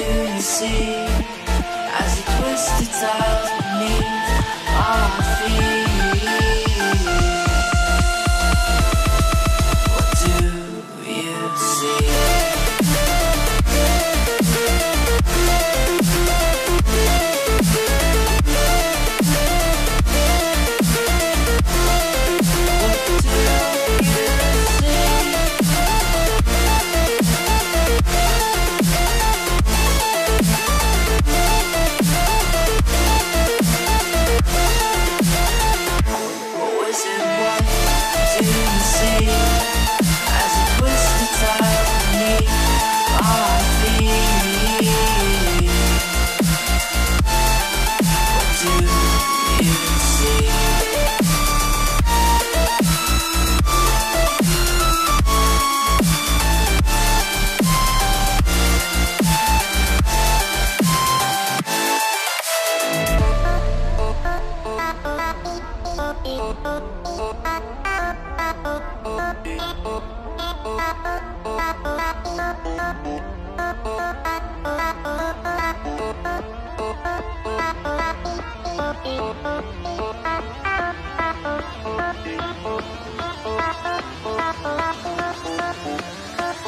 do you see? As it twists the tiles beneath our feet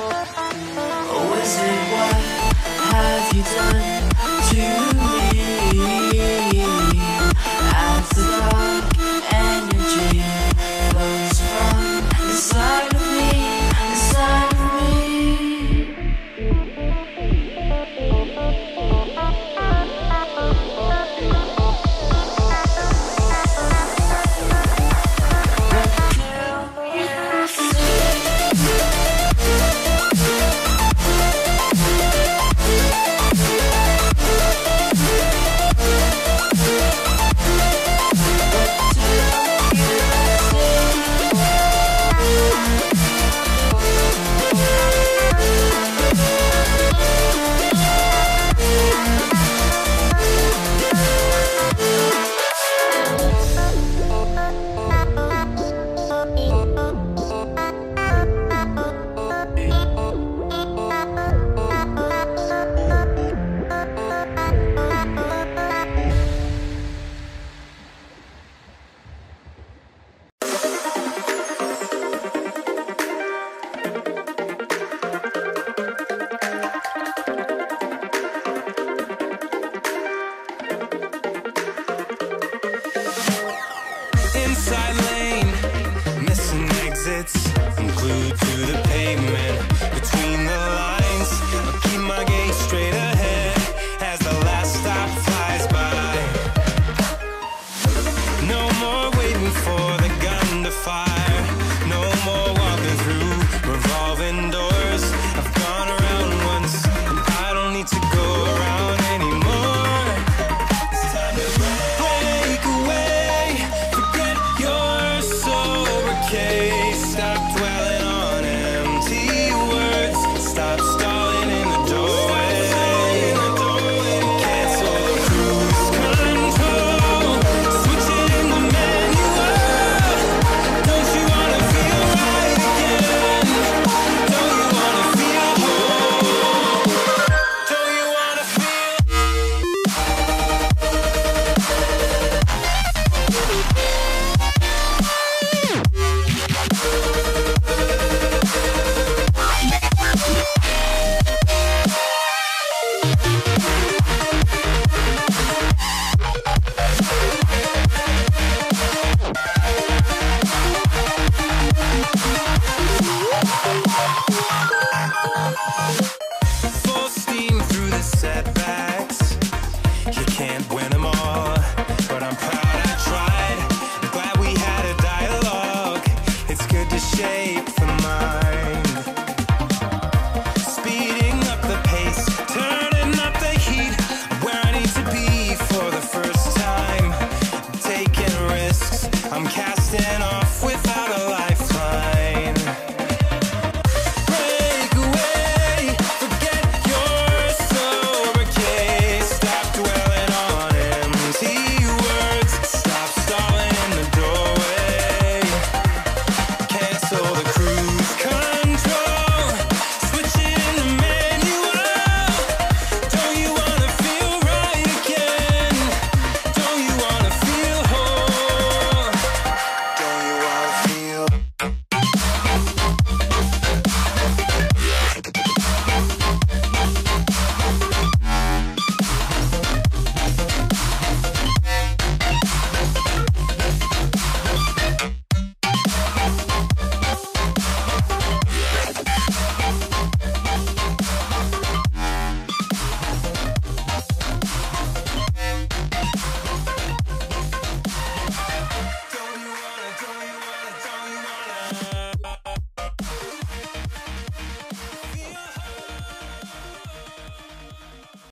Oh, wizard, what have you done